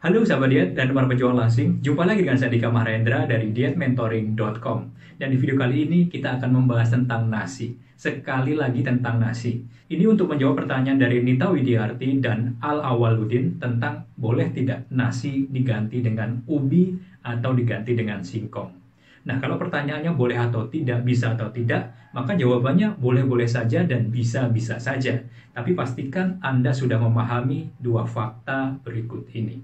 Halo sahabat diet dan para pejuang langsing, jumpa lagi dengan saya Dika Mahendra dari dietmentoring.com. Dan di video kali ini kita akan membahas tentang nasi. Sekali lagi tentang nasi. Ini untuk menjawab pertanyaan dari Nita Widiarti dan Al Awaludin tentang boleh tidak nasi diganti dengan ubi atau diganti dengan singkong. Nah, kalau pertanyaannya boleh atau tidak, bisa atau tidak, maka jawabannya boleh-boleh saja dan bisa-bisa saja. Tapi pastikan Anda sudah memahami dua fakta berikut ini.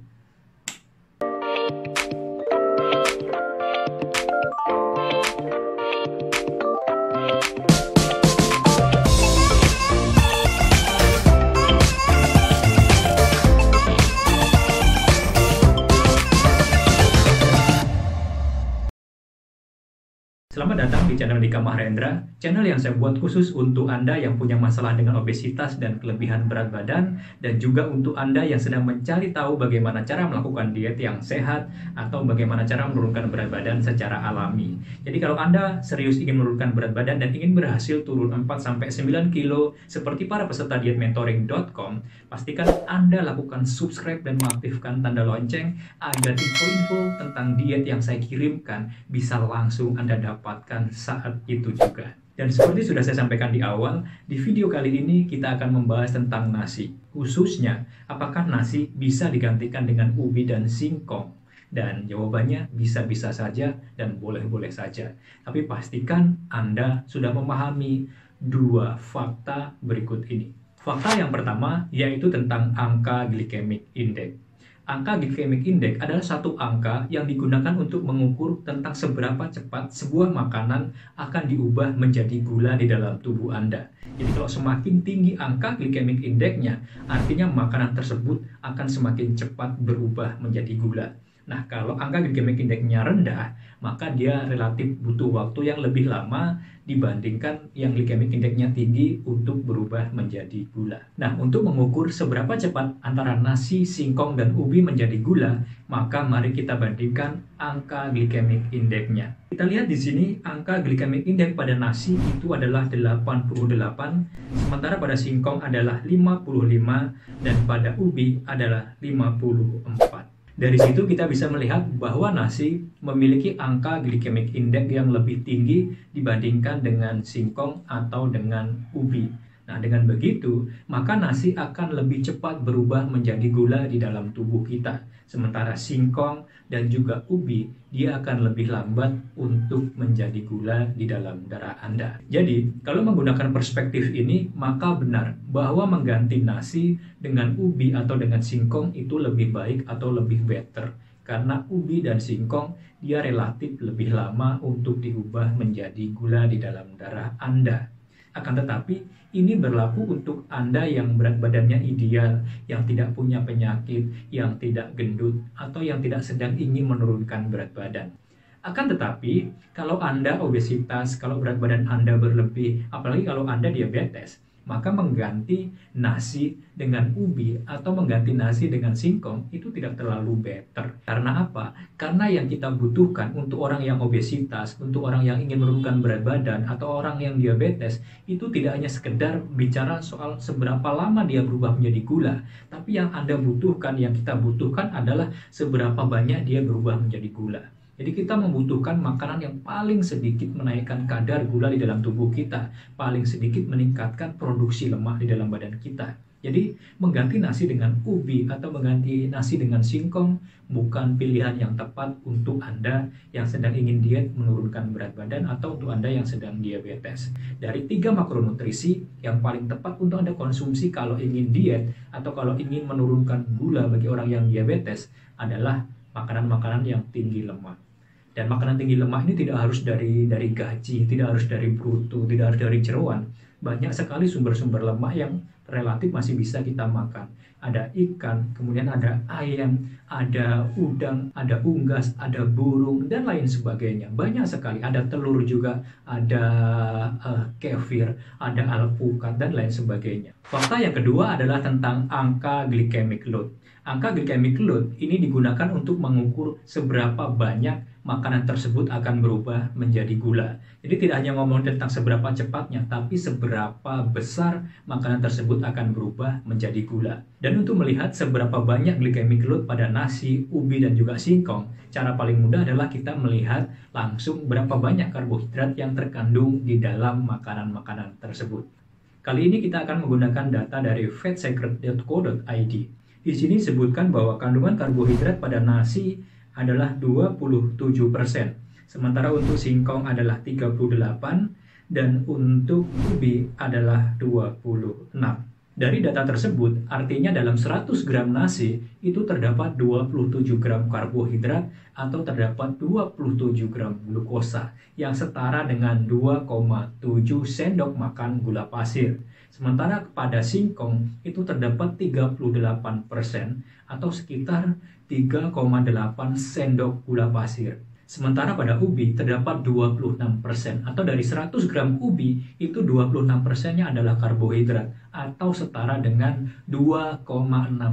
Selamat datang di channel Dika Mahendra, channel yang saya buat khusus untuk Anda yang punya masalah dengan obesitas dan kelebihan berat badan, dan juga untuk Anda yang sedang mencari tahu bagaimana cara melakukan diet yang sehat, atau bagaimana cara menurunkan berat badan secara alami. Jadi kalau Anda serius ingin menurunkan berat badan dan ingin berhasil turun 4-9 kilo seperti para peserta diet mentoring.com, pastikan Anda lakukan subscribe dan mengaktifkan tanda lonceng agar info-info tentang diet yang saya kirimkan bisa langsung Anda dapat dapatkan saat itu juga. Dan seperti sudah saya sampaikan di awal, di video kali ini kita akan membahas tentang nasi. Khususnya, apakah nasi bisa digantikan dengan ubi dan singkong? Dan jawabannya bisa-bisa saja dan boleh-boleh saja. Tapi pastikan Anda sudah memahami dua fakta berikut ini. Fakta yang pertama yaitu tentang angka glikemik index. Angka glycemic index adalah satu angka yang digunakan untuk mengukur tentang seberapa cepat sebuah makanan akan diubah menjadi gula di dalam tubuh Anda. Jadi kalau semakin tinggi angka glycemic indexnya, artinya makanan tersebut akan semakin cepat berubah menjadi gula. Nah, kalau angka glycemic indexnya rendah, maka dia relatif butuh waktu yang lebih lama dibandingkan yang glycemic indexnya tinggi untuk berubah menjadi gula. Nah, untuk mengukur seberapa cepat antara nasi, singkong, dan ubi menjadi gula, maka mari kita bandingkan angka glycemic indexnya. Kita lihat di sini angka glycemic index pada nasi itu adalah 88, sementara pada singkong adalah 55 dan pada ubi adalah 54. Dari situ kita bisa melihat bahwa nasi memiliki angka glycemic index yang lebih tinggi dibandingkan dengan singkong atau dengan ubi. Nah, dengan begitu, maka nasi akan lebih cepat berubah menjadi gula di dalam tubuh kita. Sementara singkong dan juga ubi, dia akan lebih lambat untuk menjadi gula di dalam darah Anda. Jadi, kalau menggunakan perspektif ini, maka benar bahwa mengganti nasi dengan ubi atau dengan singkong itu lebih baik atau lebih better. Karena ubi dan singkong, dia relatif lebih lama untuk diubah menjadi gula di dalam darah Anda. Akan tetapi ini berlaku untuk Anda yang berat badannya ideal, yang tidak punya penyakit, yang tidak gendut, atau yang tidak sedang ingin menurunkan berat badan. Akan tetapi, kalau Anda obesitas, kalau berat badan Anda berlebih, apalagi kalau Anda diabetes, maka mengganti nasi dengan ubi atau mengganti nasi dengan singkong itu tidak terlalu better. Karena apa? Karena yang kita butuhkan untuk orang yang obesitas, untuk orang yang ingin menurunkan berat badan atau orang yang diabetes itu tidak hanya sekedar bicara soal seberapa lama dia berubah menjadi gula, tapi yang Anda butuhkan, yang kita butuhkan adalah seberapa banyak dia berubah menjadi gula. Jadi kita membutuhkan makanan yang paling sedikit menaikkan kadar gula di dalam tubuh kita, paling sedikit meningkatkan produksi lemak di dalam badan kita. Jadi mengganti nasi dengan ubi atau mengganti nasi dengan singkong bukan pilihan yang tepat untuk Anda yang sedang ingin diet menurunkan berat badan atau untuk Anda yang sedang diabetes. Dari tiga makronutrisi yang paling tepat untuk Anda konsumsi kalau ingin diet atau kalau ingin menurunkan gula bagi orang yang diabetes adalah makanan-makanan yang tinggi lemak. Dan makanan tinggi lemak ini tidak harus dari dari gaji, tidak harus dari bruto, tidak harus dari jeruan. Banyak sekali sumber-sumber lemak yang relatif masih bisa kita makan. Ada ikan, kemudian ada ayam, ada udang, ada unggas, ada burung, dan lain sebagainya. Banyak sekali. Ada telur juga, ada uh, kefir, ada alpukat, dan lain sebagainya. Fakta yang kedua adalah tentang angka glycemic load. Angka glycemic load ini digunakan untuk mengukur seberapa banyak makanan tersebut akan berubah menjadi gula. Jadi tidak hanya ngomong tentang seberapa cepatnya, tapi seberapa besar makanan tersebut akan berubah menjadi gula. Dan untuk melihat seberapa banyak glycemic load pada nasi, ubi, dan juga singkong, cara paling mudah adalah kita melihat langsung berapa banyak karbohidrat yang terkandung di dalam makanan-makanan tersebut. Kali ini kita akan menggunakan data dari fatsecret.co.id. Di sini disebutkan bahwa kandungan karbohidrat pada nasi adalah 27%, sementara untuk singkong adalah 38 dan untuk ubi adalah 26. Dari data tersebut, artinya dalam 100 gram nasi itu terdapat 27 gram karbohidrat atau terdapat 27 gram glukosa yang setara dengan 2,7 sendok makan gula pasir. Sementara pada singkong itu terdapat 38% atau sekitar 3,8 sendok gula pasir. Sementara pada ubi terdapat 26% atau dari 100 gram ubi itu 26 persennya adalah karbohidrat atau setara dengan 2,6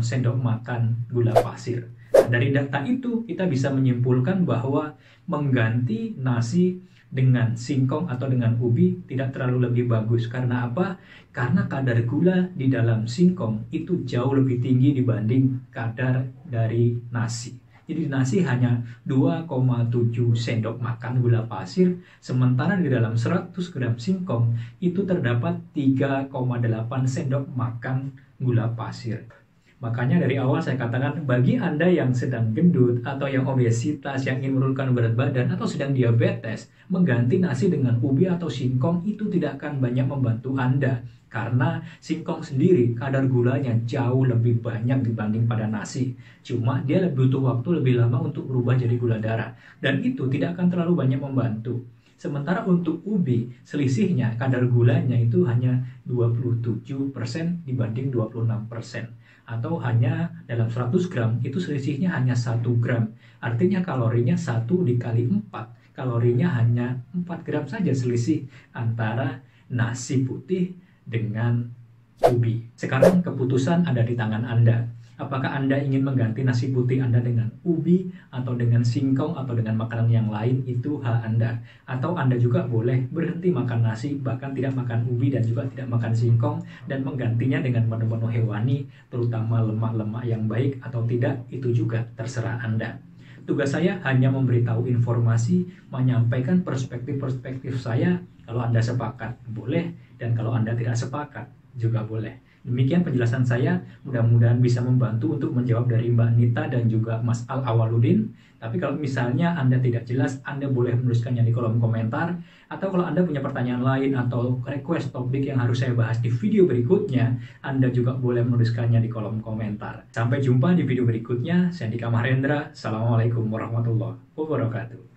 sendok makan gula pasir. Dari data itu kita bisa menyimpulkan bahwa mengganti nasi dengan singkong atau dengan ubi tidak terlalu lebih bagus. Karena apa? Karena kadar gula di dalam singkong itu jauh lebih tinggi dibanding kadar dari nasi. Jadi nasi hanya 2,7 sendok makan gula pasir, sementara di dalam 100 gram singkong itu terdapat 3,8 sendok makan gula pasir. Makanya dari awal saya katakan bagi Anda yang sedang gendut atau yang obesitas, yang ingin menurunkan berat badan atau sedang diabetes, mengganti nasi dengan ubi atau singkong itu tidak akan banyak membantu Anda. Karena singkong sendiri kadar gulanya jauh lebih banyak dibanding pada nasi. Cuma dia butuh waktu lebih lama untuk berubah jadi gula darah. Dan itu tidak akan terlalu banyak membantu. Sementara untuk ubi, selisihnya kadar gulanya itu hanya 27% dibanding 26% atau hanya dalam 100 gram itu selisihnya hanya 1 gram. Artinya kalorinya 1 dikali 4. Kalorinya hanya 4 gram saja selisih antara nasi putih dengan ubi. Sekarang keputusan ada di tangan Anda Apakah Anda ingin mengganti nasi putih Anda dengan ubi atau dengan singkong atau dengan makanan yang lain itu hak Anda. Atau Anda juga boleh berhenti makan nasi bahkan tidak makan ubi dan juga tidak makan singkong dan menggantinya dengan menu-menu hewani terutama lemak-lemak yang baik atau tidak itu juga terserah Anda. Tugas saya hanya memberitahu informasi, menyampaikan perspektif-perspektif saya. Kalau Anda sepakat, boleh. Dan kalau Anda tidak sepakat, juga boleh. Demikian penjelasan saya, mudah-mudahan bisa membantu untuk menjawab dari Mbak Nita dan juga Mas Al Awaludin. Tapi kalau misalnya Anda tidak jelas, Anda boleh menuliskannya di kolom komentar. Atau kalau Anda punya pertanyaan lain atau request topik yang harus saya bahas di video berikutnya, Anda juga boleh menuliskannya di kolom komentar. Sampai jumpa di video berikutnya. Saya Dika Mahendra. Assalamualaikum warahmatullahi wabarakatuh.